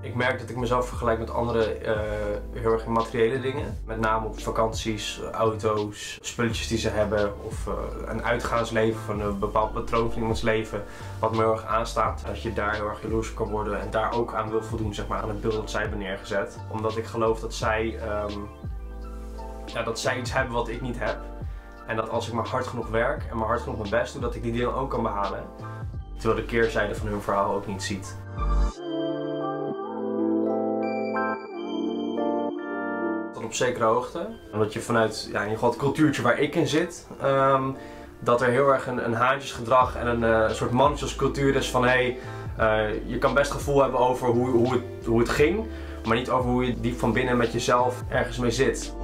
Ik merk dat ik mezelf vergelijk met andere eh, heel erg materiële dingen. Met name op vakanties, auto's, spulletjes die ze hebben of uh, een uitgaansleven van een bepaald patroon van iemands leven wat me heel erg aanstaat. Dat je daar heel erg jaloers kan worden en daar ook aan wil voldoen zeg maar, aan het beeld dat zij hebben neergezet. Omdat ik geloof dat zij, um, ja, dat zij iets hebben wat ik niet heb. En dat als ik maar hard genoeg werk en maar hard genoeg mijn best doe, dat ik die dingen ook kan behalen. Terwijl de keerzijde van hun verhaal ook niet ziet. Op zekere hoogte. Omdat je vanuit ja, in ieder geval het cultuurtje waar ik in zit, um, dat er heel erg een, een haantjesgedrag en een uh, soort mannetjescultuur is van hé, hey, uh, je kan best gevoel hebben over hoe, hoe, het, hoe het ging, maar niet over hoe je diep van binnen met jezelf ergens mee zit.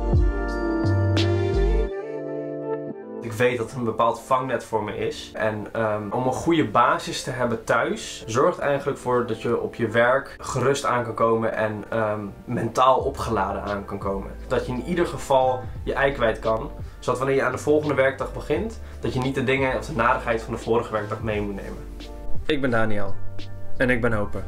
Weet dat er een bepaald vangnet voor me is. En um, om een goede basis te hebben thuis, zorgt eigenlijk voor dat je op je werk gerust aan kan komen en um, mentaal opgeladen aan kan komen. Dat je in ieder geval je ei kwijt kan, zodat wanneer je aan de volgende werkdag begint, dat je niet de dingen of de nadigheid van de vorige werkdag mee moet nemen. Ik ben Daniel en ik ben open.